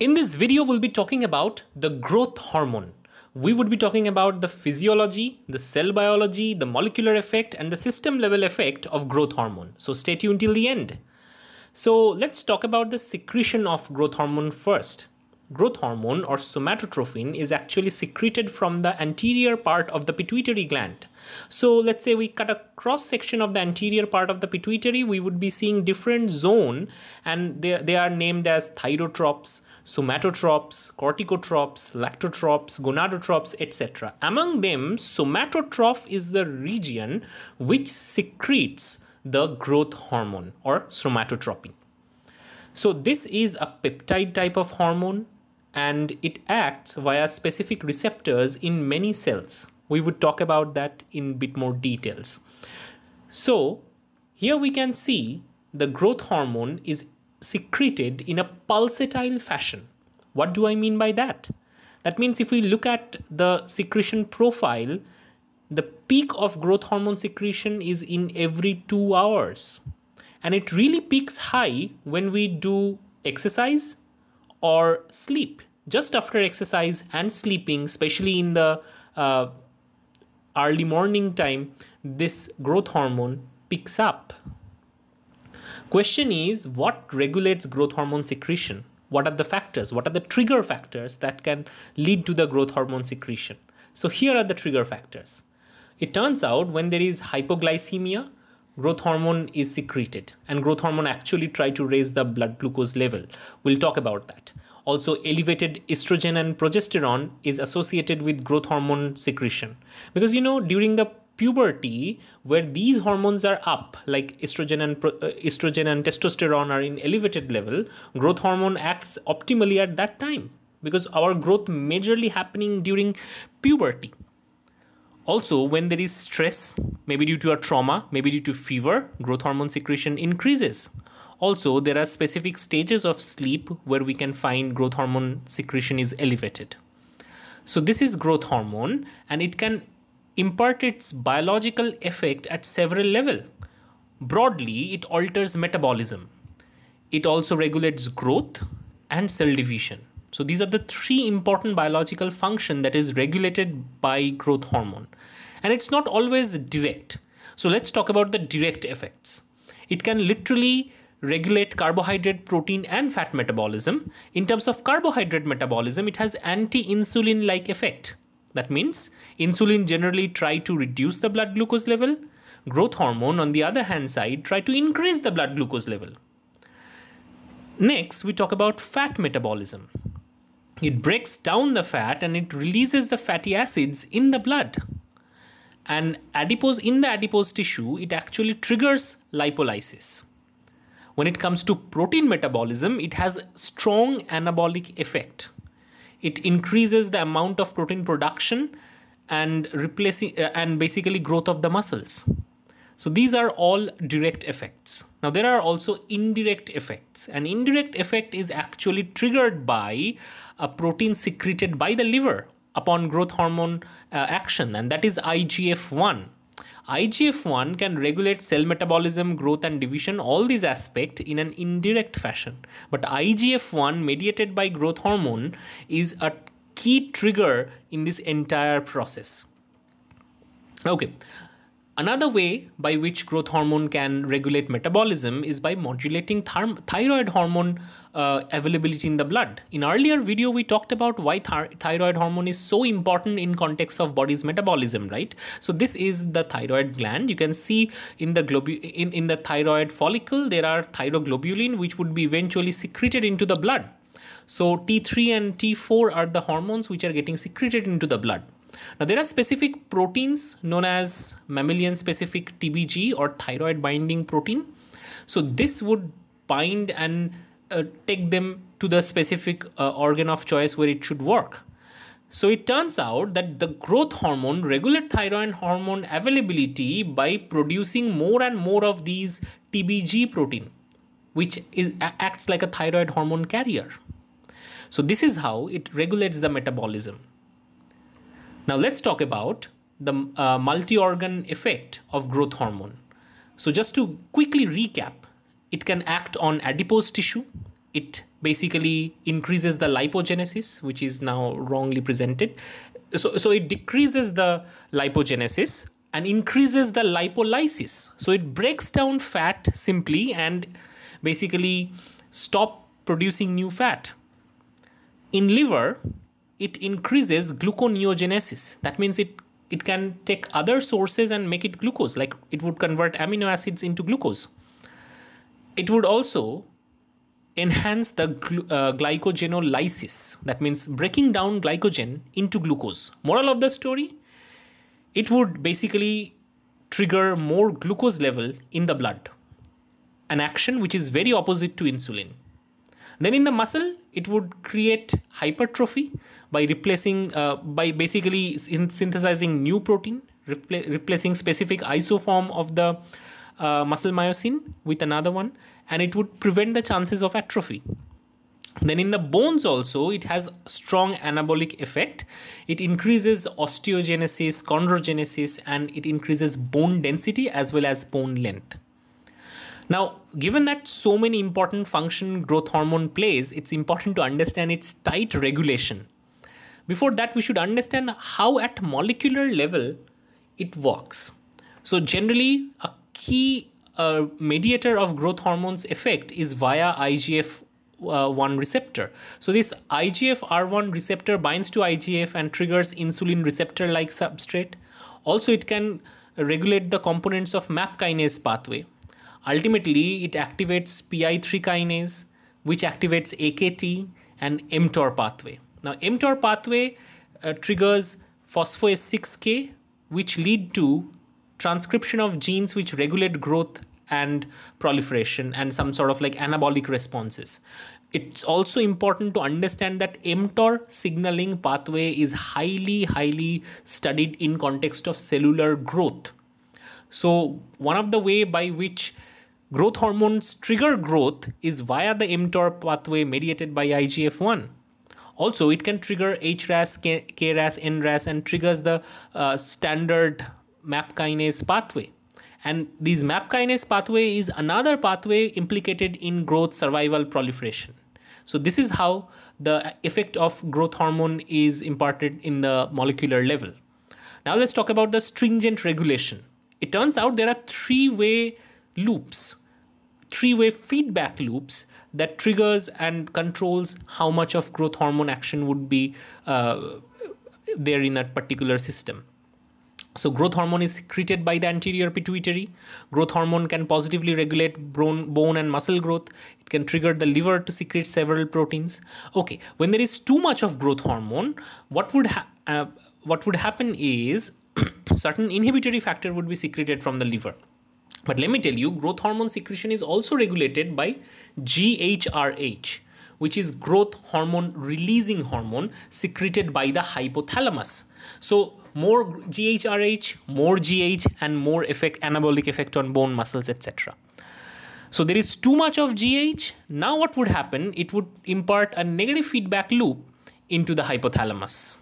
In this video, we'll be talking about the growth hormone. We would be talking about the physiology, the cell biology, the molecular effect, and the system level effect of growth hormone. So stay tuned till the end. So let's talk about the secretion of growth hormone first. Growth hormone or somatotrophin is actually secreted from the anterior part of the pituitary gland. So let's say we cut a cross section of the anterior part of the pituitary, we would be seeing different zone and they, they are named as thyrotropes, somatotropes, corticotropes, lactotropes, gonadotropes, etc. Among them, somatotroph is the region which secretes the growth hormone or somatotropin. So this is a peptide type of hormone and it acts via specific receptors in many cells. We would talk about that in bit more details. So here we can see the growth hormone is secreted in a pulsatile fashion. What do I mean by that? That means if we look at the secretion profile, the peak of growth hormone secretion is in every two hours. And it really peaks high when we do exercise or sleep just after exercise and sleeping especially in the uh, early morning time this growth hormone picks up. Question is what regulates growth hormone secretion? What are the factors? What are the trigger factors that can lead to the growth hormone secretion? So here are the trigger factors. It turns out when there is hypoglycemia growth hormone is secreted and growth hormone actually try to raise the blood glucose level. We'll talk about that also elevated estrogen and progesterone is associated with growth hormone secretion. Because you know during the puberty where these hormones are up like estrogen and uh, estrogen and testosterone are in elevated level growth hormone acts optimally at that time. Because our growth majorly happening during puberty. Also, when there is stress, maybe due to a trauma, maybe due to fever, growth hormone secretion increases. Also, there are specific stages of sleep where we can find growth hormone secretion is elevated. So, this is growth hormone and it can impart its biological effect at several level. Broadly, it alters metabolism. It also regulates growth and cell division. So these are the three important biological function that is regulated by growth hormone. And it's not always direct. So let's talk about the direct effects. It can literally regulate carbohydrate, protein and fat metabolism. In terms of carbohydrate metabolism, it has anti-insulin like effect. That means insulin generally try to reduce the blood glucose level. Growth hormone on the other hand side try to increase the blood glucose level. Next, we talk about fat metabolism it breaks down the fat and it releases the fatty acids in the blood and adipose in the adipose tissue it actually triggers lipolysis when it comes to protein metabolism it has strong anabolic effect it increases the amount of protein production and replacing uh, and basically growth of the muscles so these are all direct effects. Now there are also indirect effects. An indirect effect is actually triggered by a protein secreted by the liver upon growth hormone uh, action and that is IGF-1. IGF-1 can regulate cell metabolism, growth and division, all these aspects in an indirect fashion. But IGF-1 mediated by growth hormone is a key trigger in this entire process. Okay, Another way by which growth hormone can regulate metabolism is by modulating thyroid hormone uh, availability in the blood. In earlier video, we talked about why th thyroid hormone is so important in context of body's metabolism, right? So this is the thyroid gland. You can see in the in, in the thyroid follicle, there are thyroglobulin, which would be eventually secreted into the blood. So T3 and T4 are the hormones which are getting secreted into the blood. Now there are specific proteins known as mammalian specific TBG or thyroid binding protein. So this would bind and uh, take them to the specific uh, organ of choice where it should work. So it turns out that the growth hormone regulate thyroid hormone availability by producing more and more of these TBG protein, which is, acts like a thyroid hormone carrier. So this is how it regulates the metabolism. Now let's talk about the uh, multi-organ effect of growth hormone. So just to quickly recap, it can act on adipose tissue, it basically increases the lipogenesis, which is now wrongly presented. So, so it decreases the lipogenesis and increases the lipolysis. So it breaks down fat simply and basically stop producing new fat. In liver, it increases gluconeogenesis. That means it it can take other sources and make it glucose, like it would convert amino acids into glucose. It would also enhance the uh, glycogenolysis. That means breaking down glycogen into glucose. Moral of the story it would basically trigger more glucose level in the blood, an action which is very opposite to insulin. Then in the muscle, it would create hypertrophy by replacing, uh, by basically synthesizing new protein, repl replacing specific isoform of the uh, muscle myosin with another one, and it would prevent the chances of atrophy. Then in the bones also it has strong anabolic effect. It increases osteogenesis chondrogenesis and it increases bone density as well as bone length now given that so many important function growth hormone plays it's important to understand its tight regulation before that we should understand how at molecular level it works so generally a key uh, mediator of growth hormones effect is via IGF uh, 1 receptor. So this IGF-R1 receptor binds to IGF and triggers insulin receptor like substrate. Also it can regulate the components of MAP kinase pathway. Ultimately it activates PI3 kinase which activates AKT and mTOR pathway. Now mTOR pathway uh, triggers phosphoase 6K which lead to transcription of genes which regulate growth and proliferation and some sort of like anabolic responses. It's also important to understand that mTOR signaling pathway is highly, highly studied in context of cellular growth. So one of the way by which growth hormones trigger growth is via the mTOR pathway mediated by IGF-1. Also, it can trigger HRAS, KRAS, NRAS and triggers the uh, standard MAP kinase pathway. And this MAP kinase pathway is another pathway implicated in growth, survival, proliferation. So this is how the effect of growth hormone is imparted in the molecular level. Now let's talk about the stringent regulation. It turns out there are three-way loops, three-way feedback loops that triggers and controls how much of growth hormone action would be uh, there in that particular system. So growth hormone is secreted by the anterior pituitary. Growth hormone can positively regulate bone, bone and muscle growth. It can trigger the liver to secrete several proteins. Okay, when there is too much of growth hormone, what would uh, what would happen is certain inhibitory factor would be secreted from the liver. But let me tell you, growth hormone secretion is also regulated by GHRH, which is growth hormone releasing hormone secreted by the hypothalamus. So more GHRH, more GH, and more effect anabolic effect on bone muscles, etc. So there is too much of GH. Now what would happen? It would impart a negative feedback loop into the hypothalamus.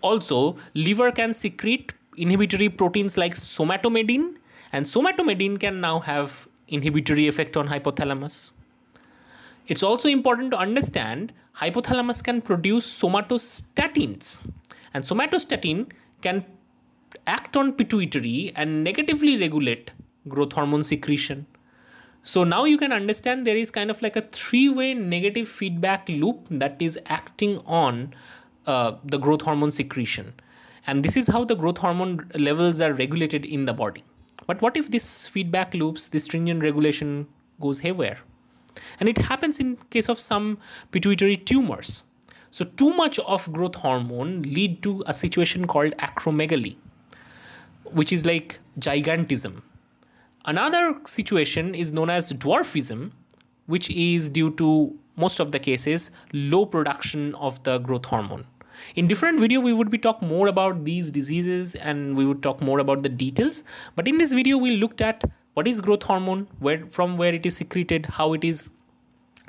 Also, liver can secrete inhibitory proteins like somatomedin and somatomedin can now have inhibitory effect on hypothalamus. It's also important to understand hypothalamus can produce somatostatins and somatostatin can act on pituitary and negatively regulate growth hormone secretion. So now you can understand there is kind of like a three-way negative feedback loop that is acting on uh, the growth hormone secretion. And this is how the growth hormone levels are regulated in the body. But what if this feedback loops, this stringent regulation goes haywire? And it happens in case of some pituitary tumors. So too much of growth hormone lead to a situation called acromegaly, which is like gigantism. Another situation is known as dwarfism, which is due to most of the cases low production of the growth hormone. In different video, we would be talk more about these diseases and we would talk more about the details. But in this video, we looked at what is growth hormone, where from where it is secreted, how it is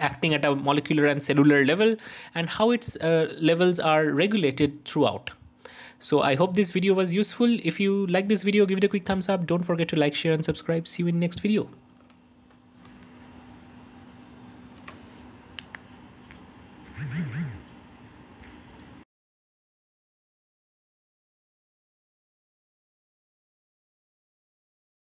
acting at a molecular and cellular level and how its uh, levels are regulated throughout. So I hope this video was useful. If you like this video, give it a quick thumbs up. Don't forget to like, share and subscribe. See you in next video.